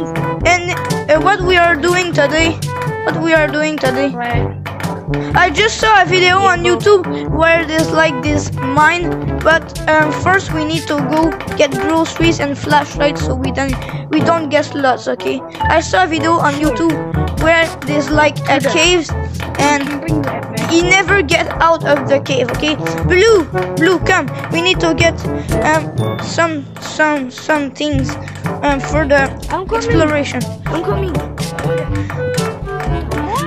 and uh, what we are doing today? What we are doing today? Right. I just saw a video on YouTube where there's like this mine, but um, first we need to go get groceries and flashlights so we don't we don't get lost. Okay? I saw a video on YouTube where there's like a cave and he never get out of the cave. Okay? Blue, blue, come. We need to get um some some some things um for the I'm exploration. I'm coming.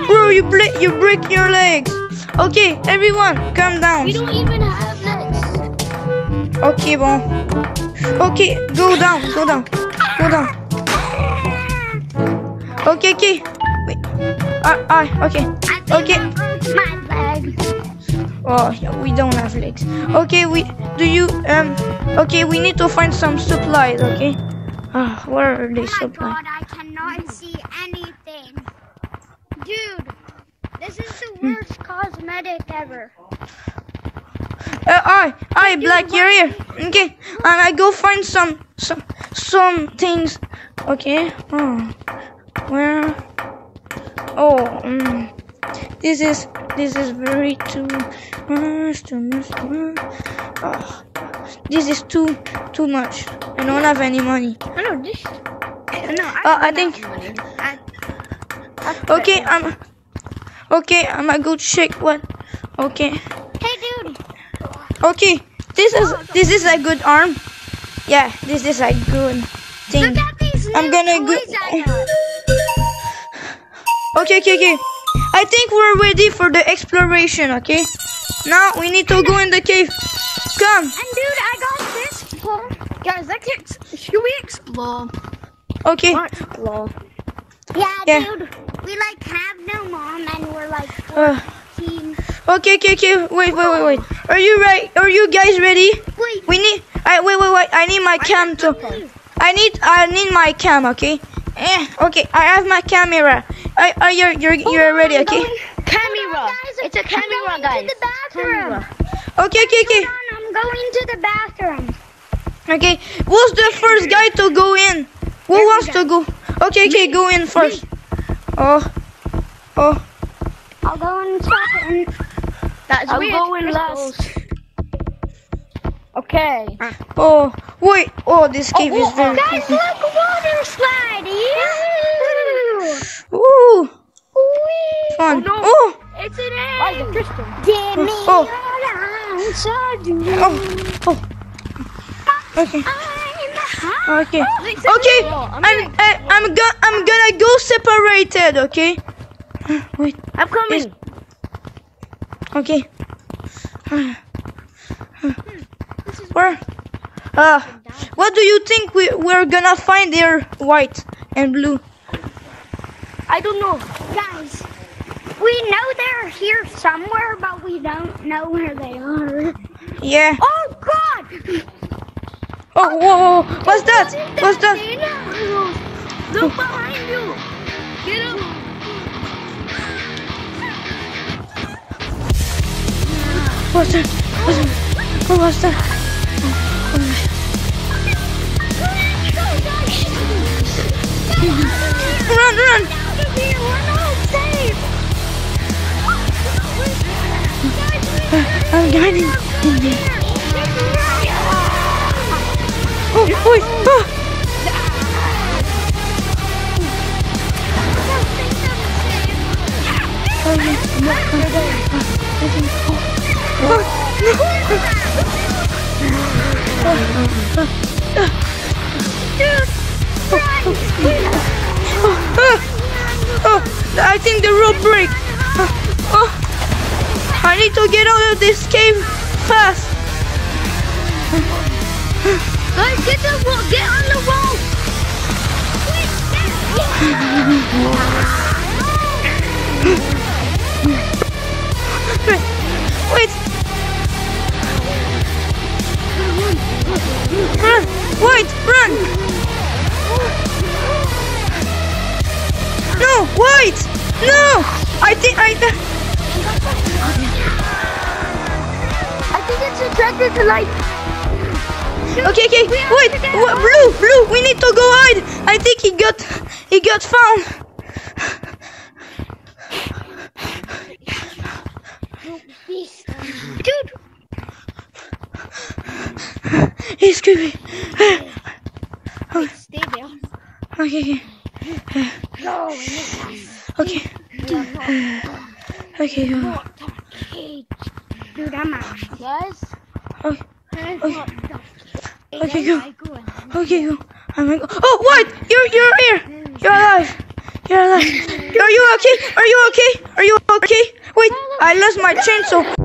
Bro, you break you break your legs. Okay, everyone, calm down. We don't even have legs. Okay, bon. Okay, go down, go down, go down. Okay, okay. Wait. Ah, ah, okay. Okay. My leg. Oh, yeah, we don't have legs. Okay, we do you um. Okay, we need to find some supplies. Okay. Ah, where are they Oh my supplies? god, I cannot see anything. Dude, this is the worst cosmetic ever. Uh, I, I, Black, you're here. Okay, and I go find some, some, some things. Okay. Oh, where? Oh, mm, this is, this is very too much, too much. Too much. Oh, this is too, too much. I don't have any money. I know this. No, I, Uh, I think. I, Okay, I'm. Okay, I'm gonna go check what. Okay. Hey, dude. Okay, this is this is a good arm. Yeah, this is a good thing. Look at these I'm gonna go- I. Okay, okay, okay. I think we're ready for the exploration. Okay. Now we need to go in the cave. Come. And dude, I got this. for- guys, let's ex- should we explore? Okay. Let's explore. Yeah, Yeah. dude. We like have no mom and we're like Uh, 14. okay, okay, okay. Wait, wait, wait, wait. Are you right? Are you guys ready? Wait, We need. I wait, wait, wait. I need my cam to. I need. I need my cam. Okay. Eh. Okay. I have my camera. I. I you're. You're. You're ready. Okay. Camera. guys, It's a camera, guys. the bathroom. Camera. Okay. Okay. Okay. Hold on, I'm going to the bathroom. Okay. Who's the first guy to go in? Who wants to go? Okay. Okay. Go in first. Oh. Oh. I'll go in second. That's I'll weird. go in crystals. last. Okay. Oh. Wait. Oh. This oh, cave is oh, very. Guys, look, water slide. Ew. Ooh. Wee. Fun. Oh, no. Oh. It's an Why is it crystal? Give me Oh. Your answer. Oh. Oh. Okay. I'm. Okay. Okay. I'm. I, I'm gonna. I'm gonna go separated. Okay. Wait. I'm coming. Okay. Where? Uh, what do you think we we're gonna find there? White and blue. I don't know. Guys, we know they're here somewhere, but we don't know where they are. Yeah. Oh God! Oh, whoa, whoa. What's that? What's that? Look behind you. Get up. What's that? What's that? What's that? I'm getting. Oh, wait. Oh. Oh, I think the rope break. I need to get out of this cave fast. Guys, get the wall. Get on the wall. Wait. Run! Wait! Run! No! Wait! No! I think I. I think it's attracted to light. Okay, okay. Wait, wha- blue, blue. We need to go hide. I think he got, he got found. Dude, He's creepy. stay there. Okay, okay. No, in this house. Okay. Okay, go. Not the cage. Dude, I'm actually. Guys, oh. Okay, There's Okay. not the okay, cage. go. I go in. Okay, go. I'm gonna go. Oh, what? You're, you're here. You're alive. You're alive. Are you okay? Are you okay? Are you okay? Wait, I lost my chainsaw.